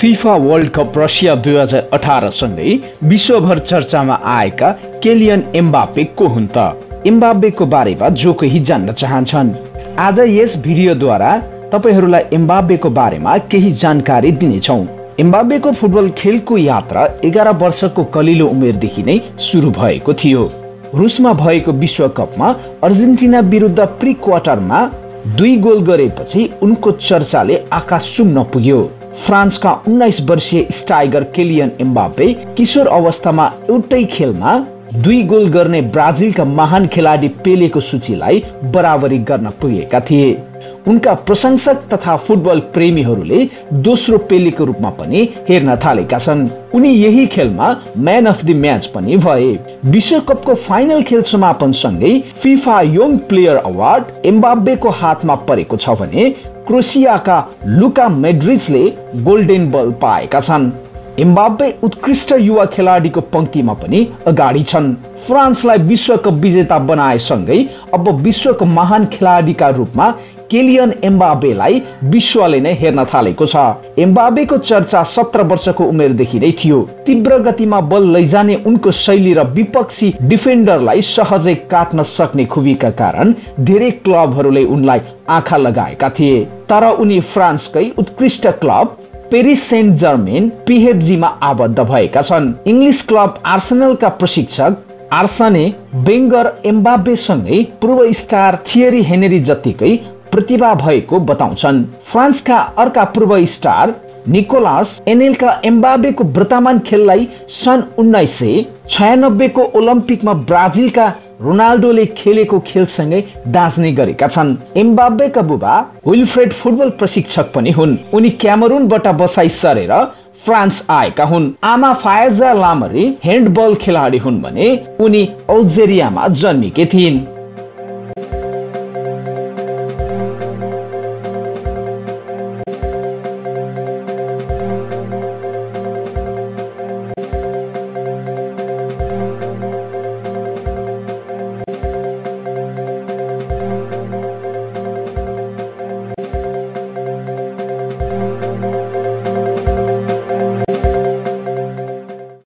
FIFA world cup Russia दुई हजार अठारसँगै विश्वभर चर्चामा आएका केलियन एम्बापे को हुन् त। एम्बाबेको बारेमा जो कोही जान्न चाहन्छन्। आज यस भिडियोद्वारा तपाईँहरूलाई एम्बाबेको बारेमा केही जानकारी दिनेछौँ। एम्बाबेको फुटबल खेलको यात्रा एघार वर्षको कलिलो उमेरदेखि नै सुरु भएको थियो। रुसमा भएको विश्वकपमा अर्जेन्टिना विरुद्ध प्री क्वार्टरमा दुई गोल गरेपछि उनको चर्चाले आकाश चुम्न पुग्यो। फ्रान्सका उन्नाइस वर्षीय स्टाइगर केलियन एम्बापे किशोर अवस्थामा एउटै खेलमा दुई गोल गर्ने ब्राजिलका महान खेलाडी पेलेको सूचीलाई बराबरी गर्न पुगेका थिए। उनका प्रशंसक तथा फुटबल प्रेमीहरूले दोस्रो पेलेको रूपमा पनि हेर्न थालेका छन्। उनी यही खेलमा म्यान अफ द म्याच पनि भए। विश्वकपको फाइनल खेल समापनसँगै फिफा यङ प्लेयर अवार्ड एम्बाब्बेको हातमा परेको छ भने क्रोसियाका लुका मेड्रिजले गोल्डेन बल पाएका छन्। एम्बाब्बे उत्कृष्ट युवा खेलाडीको पङ्क्तिमा पनि अगाडि छन्। फ्रान्सलाई विश्वकप विजेता बनाएसँगै अब विश्वको महान खेलाडीका रूपमा केलियन एम्बाबेलाई विश्वले नै हेर्न थालेको छ। एम्बाबेको चर्चा सत्र वर्षको उमेरदेखि नै थियो। तीव्र गतिमा बल लैजाने उनको शैली र विपक्षी डिफेन्डरलाई सहजै काट्न सक्ने खुबीका कारण धेरै क्लबहरूले उनलाई आँखा लगाएका थिए। तर उनी फ्रान्सकै उत्कृष्ट क्लब पेरिस सेन्ट जर्मेन पिहेब्जीमा आबद्ध भएका छन्। इङ्ग्लिस क्लब आर्सनलका प्रशिक्षक आर्सने बेङ्गर एम्बाबेसँगै पूर्व स्टार थियरी हेनरी जतिकै प्रतिभा भएको बताउँछन्। फ्रान्सका अर्का पूर्व स्टार निकोलास एनेलका एम्बाबेको वर्तमान खेललाई सन् उन्नाइस सय छयानब्बेको ओलम्पिकमा ब्राजिलका रोनाल्डोले खेलेको खेलसँगै दाँच्ने गरेका छन्। एम्बाबेका बुबा विल्फ्रेड फुटबल प्रशिक्षक पनि हुन्। उनी क्यामरुनबाट बसाइ सरेर फ्रान्स आएका हुन्। आमा फायजा लामरी ह्यान्डबल खेलाडी हुन् भने उनी अल्जेरियामा जन्मेकी थिइन्।